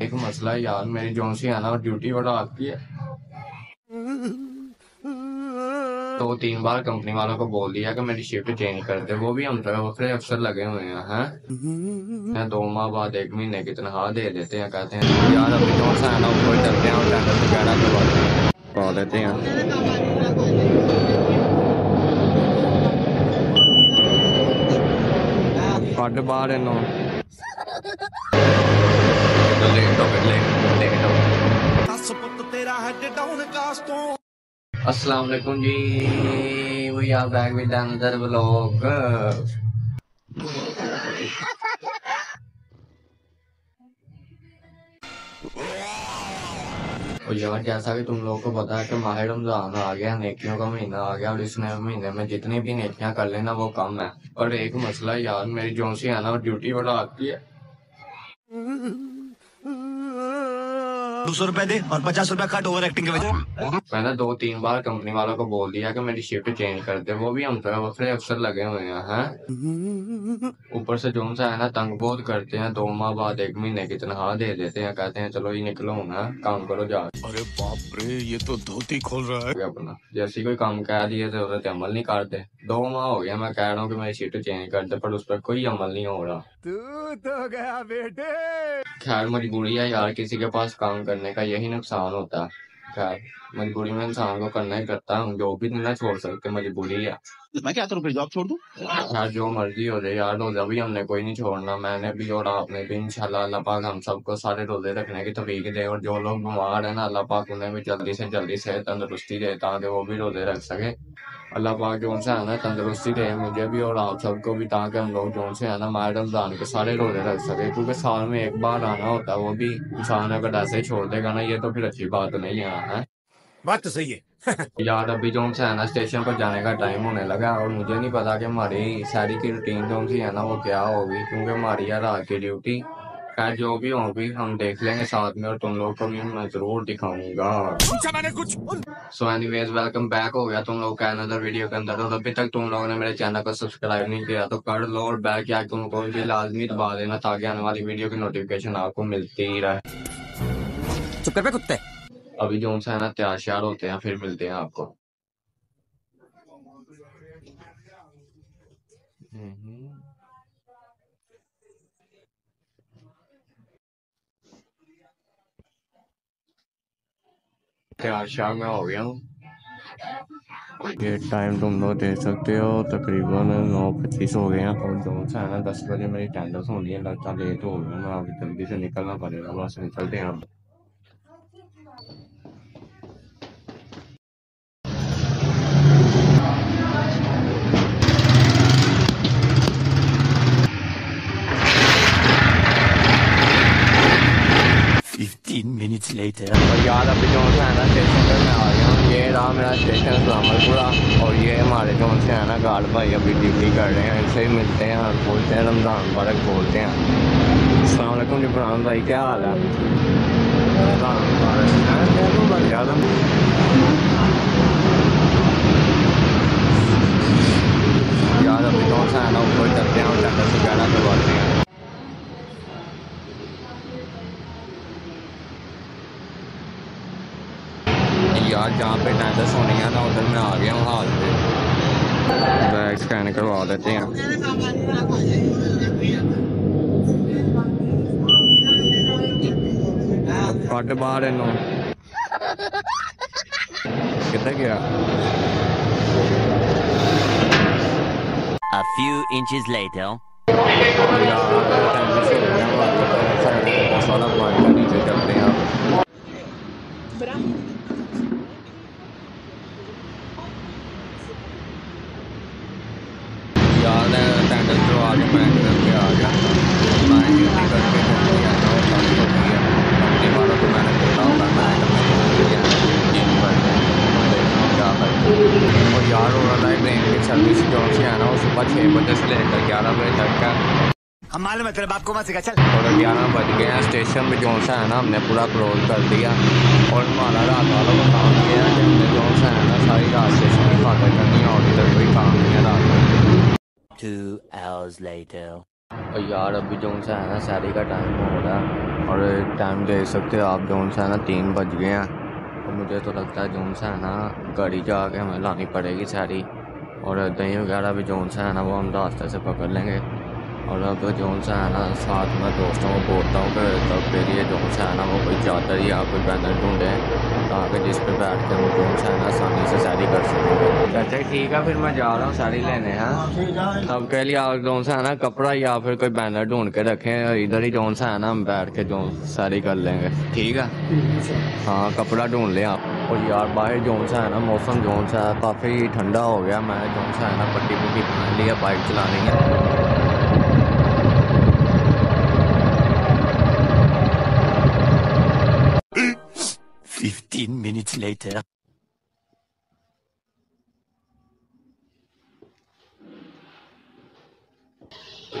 ایک مسئلہ یار میری جون سی آنا ڈیوٹی بڑا آتی ہے۔ تو تین بار کمپنی والوں کو بول دیا کہ میری شفٹ چینج کر دے، وہ بھی ہم طرح وکھرے افسر لگے ہوئے ہیں ہاں۔ دو ماہ بعد ایک مہینے کی تنہا دے دیتے ہیں، کہتے ہیں یار، ابھی جون سی آنا، اوپر چلتے ہیں اور ٹینڈر سے کہنا کروا دیتے ہیں۔ کٹ باہر انہوں السلام علیکم جی we are back with another vlog یار، جیسا کہ تم لوگوں کو پتا ہے کہ ماہ رمضان آ گیا، نیکیوں کا مہینہ آ گیا، اور اس نئے مہینے میں جتنی بھی نیکیاں کر لینا وہ کم ہے اور ایک مسئلہ یار، میری جون سی ہے نا ڈیوٹی بڑا آتی ہے۔ دو سو روپے دے اور پچاس روپے کٹ اوور ایکٹنگ کے وجہ میں نے دو تین بار کمپنی والوں کو بول دیا کہ میری شفٹ چینج کر دے وہ بھی ہم طرح وقت افسر لگے ہوئے ہیں ہاں۔ اوپر سے جو سا ہے نا تنگ بہت کرتے ہیں دو ماہ بعد ایک مہینے کی تنخواہ دے دیتے ہیں کہتے ہیں چلو یہ نکلو نا کام کرو جا ارے باپ رے یہ تو دھوتی کھول رہا کے اپنا جیسے کوئی کام کہہ دیے تو عمل نہیں کرتے۔ دو ماہ ہو گیا میں کہہ رہا ہوں کہ میری شفٹ چینج کر دے پر اس پر کوئی عمل نہیں ہو رہا۔ تو تو گیا بیٹے۔ خیر مجبوری ہے یار کسی کے پاس کام کرنے کا، یہی نقصان ہوتا۔ ہے خیر مجبوری میں انسان کو کرنا ہی کرتا ہے جو بھی نہیں نہ چھوڑ سکتے مجبوری ہے میں کیا کروں پھر جاب چھوڑ دوں یار جو مرضی ہو جائے یار روزہ بھی ہم نے کوئی نہیں چھوڑنا میں نے بھی اور آپ نے بھی انشاءاللہ اللہ پاک ہم سب کو سارے روزے رکھنے کی توفیق دے اور جو لوگ بیمار ہیں نا اللہ پاک انہیں بھی جلدی سے جلدی سے تندرستی دے تاکہ وہ بھی روزے رکھ سکے اللہ پاک جو سے ہے نا تندرستی دے مجھے بھی اور آپ سب کو بھی تاکہ ہم لوگ جو سے ہے نا ماہ رمضان کے سارے روزے رکھ سکے کیونکہ سال میں ایک بار آنا ہوتا ہے وہ بھی انسان اگر ایسے ہی چھوڑ دے گا نا یہ تو پھر اچھی بات نہیں ہے ہاں بات تو صحیح ہے۔ یار ابھی جو سے ہے نا اسٹیشن پر جانے کا ٹائم ہونے لگا اور مجھے نہیں پتا کہ ہماری ساری کی روٹین جو سی ہے نا وہ کیا ہوگی کیونکہ ہماری ہے رات کی ڈیوٹی خیر جو بھی ہوگی ہم دیکھ لیں گے ساتھ میں اور تم لوگ کو بھی میں ضرور دکھاؤں گا۔ So anyways welcome back ہو گیا تم لوگ کا اندر ویڈیو کے اندر۔ اور ابھی تک تم لوگوں نے میرے چینل کو سبسکرائب نہیں کیا تو کر لو اور بیک یا تم کو بھی لازمی دبا دینا تاکہ آنے والی ویڈیو کی نوٹیفکیشن آپ کو ملتی ہی رہے۔ چپ کر پہ کتے۔ ابھی جو سے ہے نا تیار شیار ہوتے ہیں، پھر ملتے ہیں آپ کو۔ تیار شیار میں ہو گیا ہوں۔ یہ ٹائم تم لوگ دیکھ سکتے ہو، تقریباً نو پچیس ہو گئے ہیں۔ اور جو سے ہے نا دس بجے میری ٹینڈرس ہونی ہے لگتا لیٹ ہو گیا میں ابھی جلدی سے نکلنا پڑے گا، بس نکلتے ہیں اب ففٹین منٹس لیٹر اور یار ابھی جو سے ہے نا اسٹیشن پہ میں آ گیا ہوں۔ یہ رہا میرا اسٹیشن سلامت پورا اور یہ ہمارے جو سے ہے نا گارڈ بھائی ابھی ڈیوٹی کر رہے ہیں۔ ان سے ہی ملتے ہیں اور بولتے ہیں، رمضان مبارک بولتے ہیں۔ السلام علیکم جی فرحان بھائی، کیا حال ہے؟ رمضان مبارک۔ یاد یار ابھی جو سے ہے نا، اوپر چلتے ہیں اور ٹینڈر وغیرہ کرواتے ہیں۔ یار جہاں پہ ٹینڈس ہونی ہے نا ادھر میں آ گیا ہوں حال پہ بیگ اسکین کروا دیتے ہیں کٹ باہر کتنے گیا A few inches later. Bravo. چھ بجے سے لے کر گیارہ بجے تک کا۔ ہم معلوم ہے تیرے باپ کو مت چل۔ اور گیارہ بج گئے ہیں۔ اسٹیشن پہ جون سا ہے نا ہم نے پورا کلوز کر دیا۔ اور ہمارا رات والوں کو کام کیا ہے کہ ہم نے جو سا ہے نا ساری رات اسٹیشن کی فاتح کرنی ہے اور ادھر کوئی کام نہیں ہے رات اور یار ابھی جون سا ہے نا ساری کا ٹائم ہو رہا ہے۔ اور ٹائم دے سکتے ہو آپ جون سا ہے نا تین بج گئے ہیں۔ اور مجھے تو لگتا ہے جون سا ہے نا گاڑی جا کے ہمیں لانی پڑے گی ساری اور دہی وغیرہ بھی جو سے ہے نا وہ ہم راستے سے پکڑ لیں گے۔ اور اب جو سا ہے نا ساتھ میں دوستوں کو بولتا ہوں کہ تب پھر یہ جو سا ہے نا وہ کوئی چادر یا کوئی بینر ڈھونڈیں تاکہ جس پہ بیٹھ کے ہم جو سا ہے نا آسانی سے سیری کر سکیں گے اچھا ٹھیک ہے پھر میں جا رہا ہوں سیری لینے ہیں تب کے لیے آپ جو سا ہے نا کپڑا یا پھر کوئی بینر ڈھونڈ کے رکھیں ادھر ہی جو سا ہے نا ہم بیٹھ کے جو سیری کر لیں گے ٹھیک ہے ہاں کپڑا ڈھونڈ لیں آپ اور یار باہر جو سا ہے نا موسم جو سا ہے کافی ٹھنڈا ہو گیا میں جو سا ہے نا پٹی پٹی پہن لیا بائک چلانی ہے Fifteen minutes later.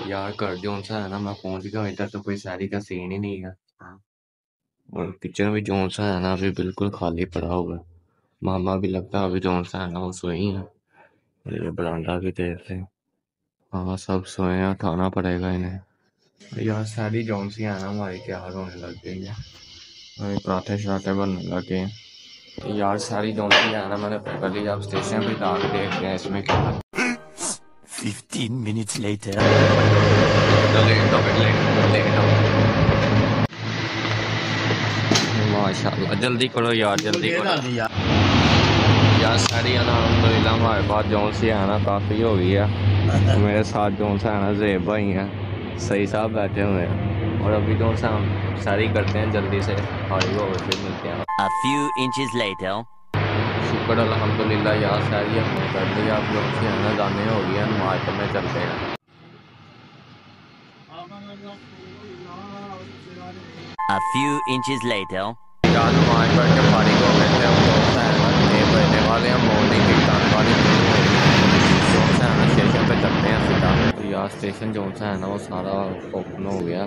یار کر جو سا ہے نا میں پہنچ گیا ادھر تو کوئی سیری کا سین ہی نہیں ہے اور کچن بھی جو سا ہے نا ابھی بالکل خالی پڑا ہوا ہے ماما بھی لگتا ہے ابھی جو سا ہے نا وہ سوئی ہیں اور یہ برانڈا بھی دیکھ لیں ہاں سب سوئے ہیں اٹھانا پڑے گا انہیں یار ساری جون سی ہے نا ہماری تیار ہونے لگ گئی ہے پراٹھے شراٹھے بننے لگے یار ساری جون سی ہے نا میں نے پکڑ لی اب اسٹیشن پہ کے دیکھتے ہیں اس میں کیا ہے Fifteen minutes later. ماشاء اللہ جلدی کرو یار جلدی کرو یار ساری الحمد للہ ہمارے پاس جون سی ہے نا کافی ہو گئی ہے میرے ساتھ جون سا ہے نا زیب بھائی ہیں صحیح صاحب بیٹھے ہوئے ہیں اور ابھی سا ہم ساری کرتے ہیں جلدی سے ہاری ہو پھر ملتے ہیں۔ A few inches later. شکر الحمد للہ ساری ہم نے کر لی اب جون سی ہے نا جانے ہو ہے نماز پڑھنے چلتے ہیں۔ A few inches later. یار نماز پڑھ کے چھ بجنے والے ہیں کی والی اسٹیشن پہ چلتے ہیں سیدھا۔ تو یار اسٹیشن جون سا ہے نا وہ سارا اوپن ہو گیا۔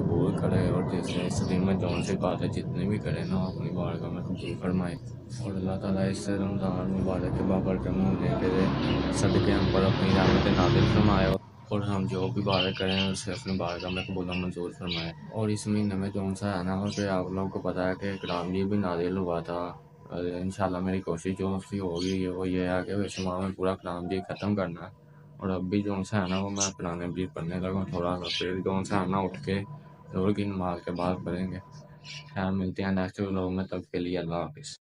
قبول کرے اور جیسے اس دن میں جون سی باتیں جتنی بھی کرے نا، اپنی بارگاہ میں قبول فرمائے اور اللہ تعالیٰ اس سے رمضان مبارک کے بابر کم ہونے کے صدقے ہم پر اپنی رحمت نازل فرمائے اور ہم جو بھی باتیں کریں اسے اپنی بارگاہ میں قبول و منظور فرمائے۔ اور اس مہینے میں جون سا ہے نا کہ آپ لوگوں کو پتہ ہے کہ کلام یہ جی بھی نازل ہوا تھا۔ ان شاء اللہ میری کوشش جو سی ہوگی وہ یہ ہے کہ ویسے ماہ میں پورا کلام بھی جی ختم کرنا۔ ہے اور اب بھی جو سا ہے نا وہ میں پرانے بھی پڑھنے لگا تھوڑا سا۔ پھر جو سا ہے نا اٹھ کے ضرور کی نماز کے بعد پڑھیں گے۔ خیر، ملتے ہیں نیکسٹ لوگ میں، تب کے لیے اللہ حافظ۔